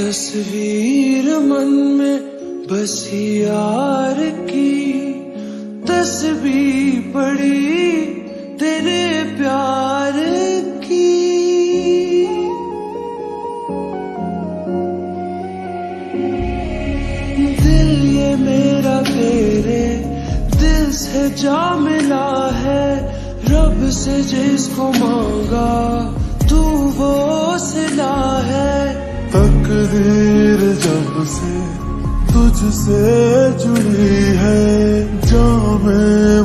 تصویر من میں بس یار کی تصویر پڑی تیرے پیار کی۔ دل یہ میرا تیرے، دل سے جا ملا ہے، رب سے جس کو مانگا، تو وہ سلا ہے۔ تقدیر جب سے تجھ سے جڑی ہے جام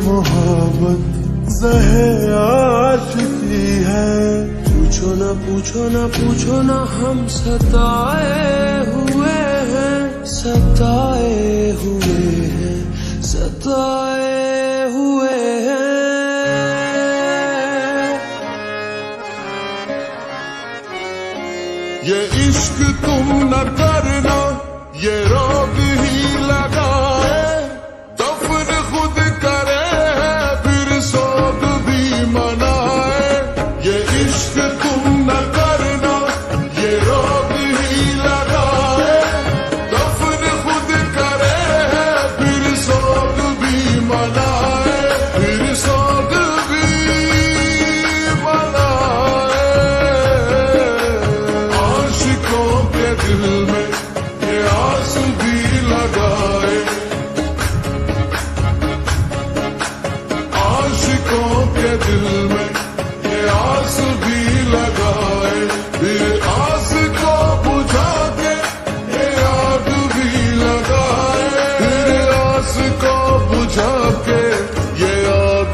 محبت زہ عاشقی ہے۔ پوچھو نہ پوچھو نہ پوچھو نہ ہم ستائے ہوئے ہیں، ستائے ہوئے ہیں، ستائے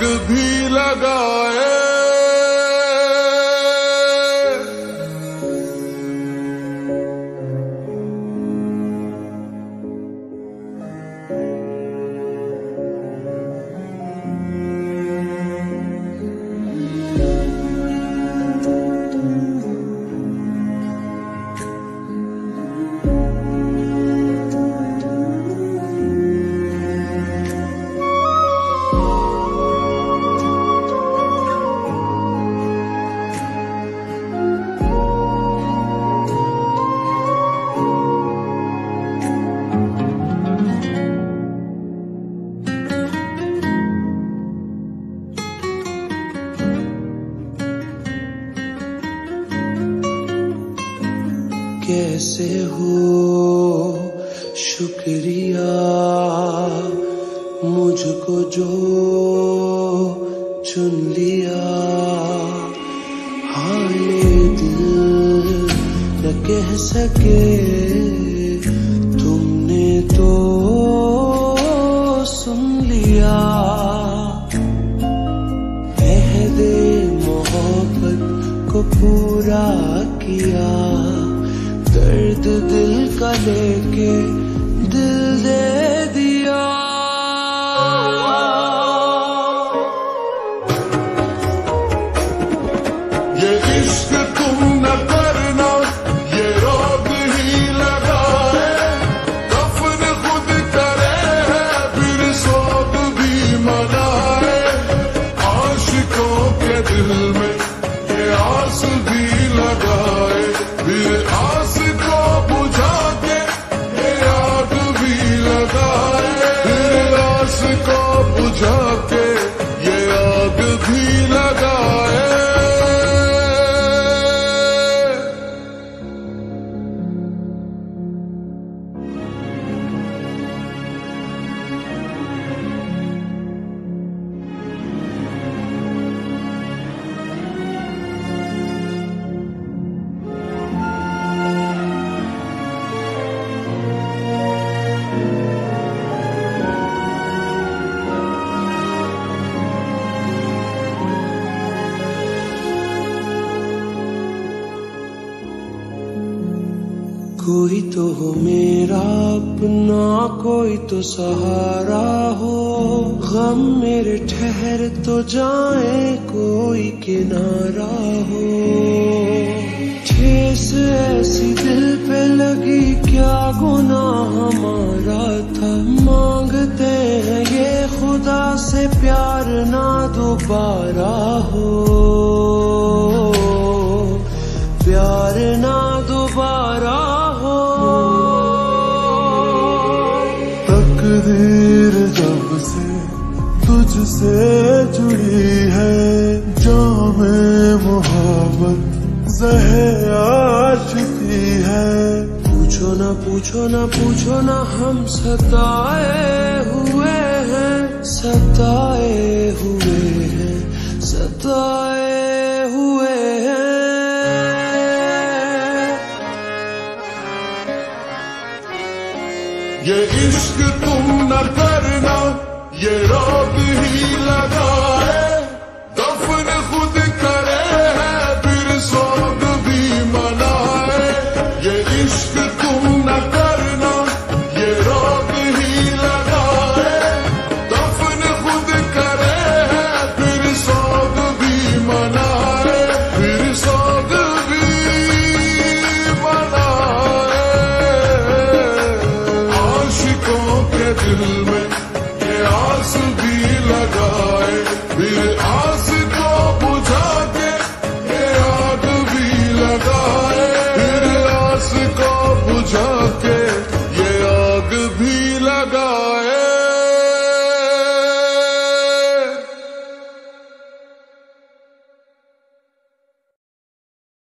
یہ آگ بھی کیسے ہو؟ شکریہ مجھ کو جو چن لیا۔ ہاں، حال دل نہ کہہ سکے۔ تم نے تو سن لیا۔ عہد محبت کو پورا کیا۔ درد دل کا لے کے دل دے کوئی تو ہو، میرا اپنا، کوئی تو سہارا ہو۔ غم میرے ٹھہر تو جائیں کوئی کنارا ہو۔ ٹھیس ایسی دل پہ لگی، کیا گناہ ہمارا تھا؟ مانگتے ہیں یہ خدا سے پیار، نہ دوبارہ ہو۔ تقدیر جب سے تجھ سے جڑی ہے جام محبت زہ عاشقی ہے۔ پوچھو نہ پوچھو نہ پوچھو نہ ہم ستائے ہوئے ہیں۔ ستائے ہوئے ہیں، ستائے ہوئے ہیں۔ یہ عشق رب ہی لگائے، دفن خود کرے ہے، پھر سوگ بھی منائے۔ یہ عشق تم نہ یہ رب ہی لگائے۔ دفن خود کرے ہے، پھر سوگ بھی منائے۔ پھر سوگ بھی منائے۔ عاشقوں کے دل میں آس بھی لگائے، میرے آس کو بجھا کے یہ آگ بھی لگائے۔ میرے آس کو بجھا کے